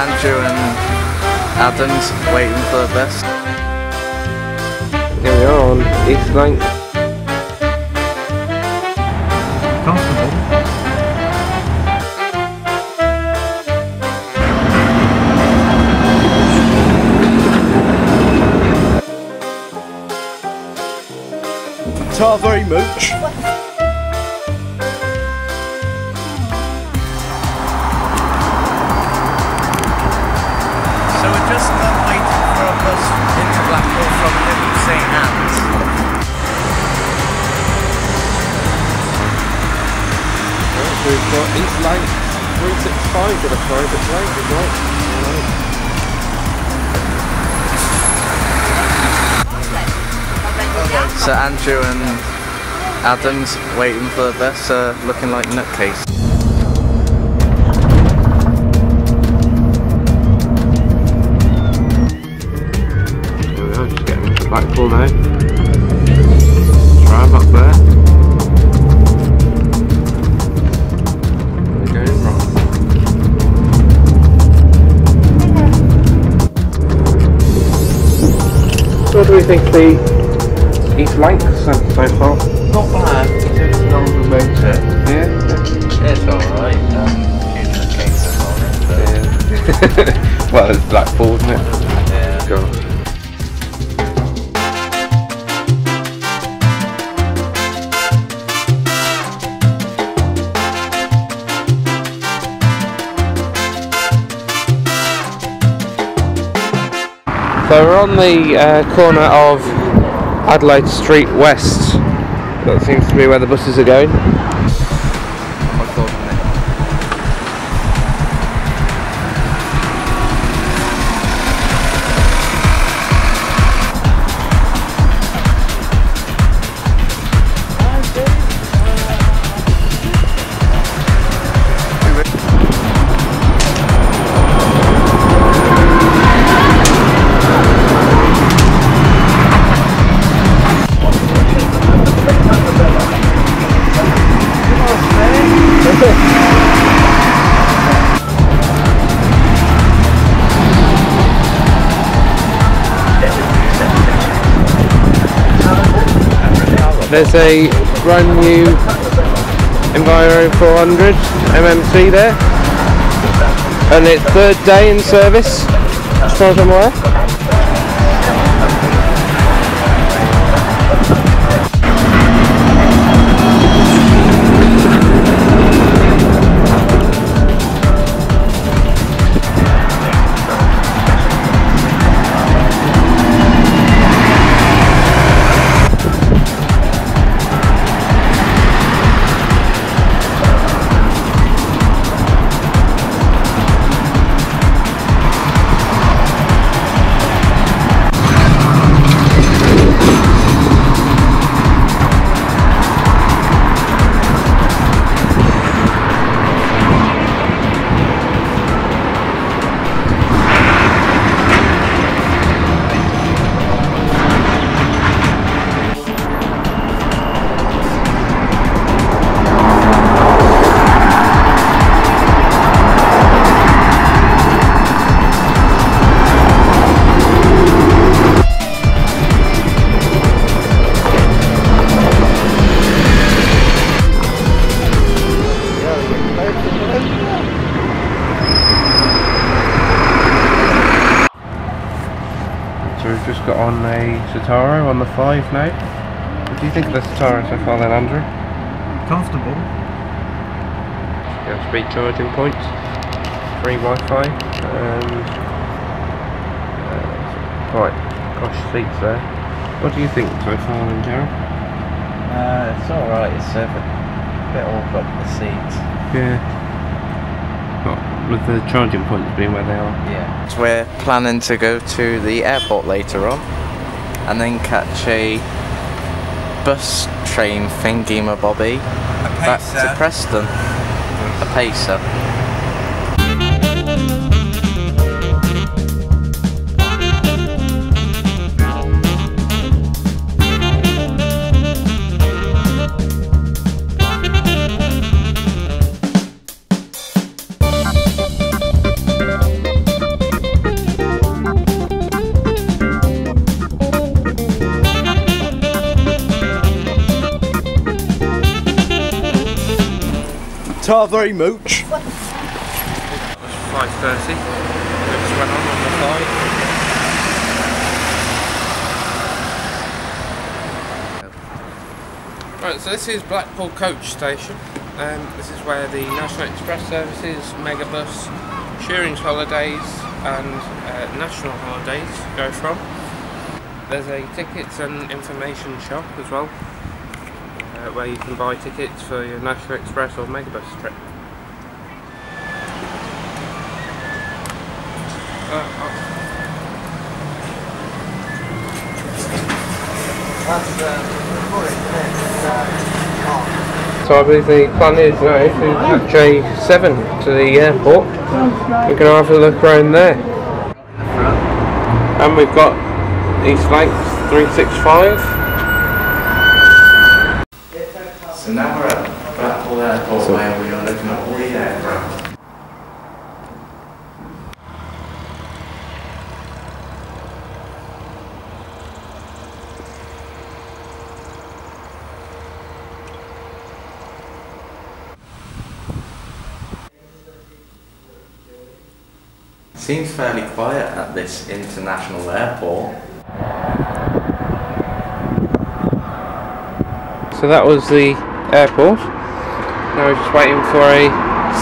Andrew and Adam's waiting for the bus. Here we are on East Lancs. Comfortable. Ta very much. From Liverpool St Anne's. We've got East Lancs 365 with a private train as well. So Andrew and Adam's waiting for the bus, uh, looking like nutcase. Just getting into Blackpool now. Tram up there. There we go, right. What do we think the East Lancs so, so far? Not bad, it's a longer motor. Yeah. It's alright, um, few nutcases on it, but yeah. well, it's Blackpool, isn't it? We're on the uh, corner of Adelaide Street West. That seems to be where the buses are going. There's a brand new Enviro 400 MMC there, and it's third day in service, as far as I'm aware. Got on a Satara on the 5 now. What do you think of the Satara so far then, Andrew? Comfortable. Yeah, speed charging points, free Wi-Fi, and uh, quite posh seats there. What do you think so far then, Jared? Uh, it's alright, it's a bit awkward the seats. Yeah. But with the charging points being where they are. Yeah. We're planning to go to the airport later on and then catch a bus train thingy my bobby back to Preston. A pacer. Ta very much. That was 5.30. It just went on on the. Right, so this is Blackpool Coach Station. Um, this is where the National Express services, Megabus, Shearings Holidays and uh, National Holidays go from. There's a tickets and information shop as well, uh, where you can buy tickets for your National Express or Megabus trip. So I believe the plan is now to catch a 7 to the airport. We're going to have a look around there. And we've got East Lancs 365. So now we're at Blackpool Airport where we are looking at all the aircraft. Seems fairly quiet at this international airport. So that was the airport. Now we're just waiting for a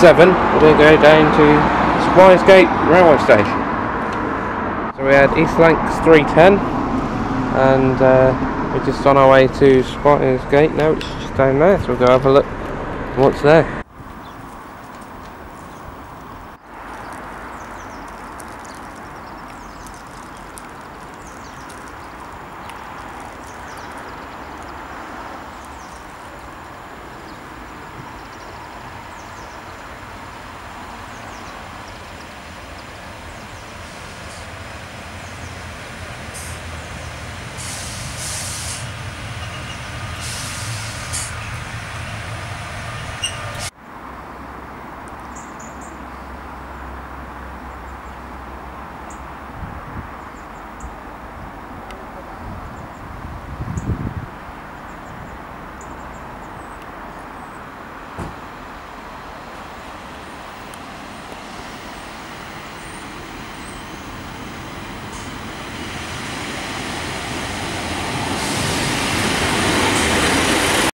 7. We're going to go down to Squires Gate Railway Station. So we had East Lancs 310 and uh, we're just on our way to Squires Gate now, it's just down there. So we'll go have a look what's there.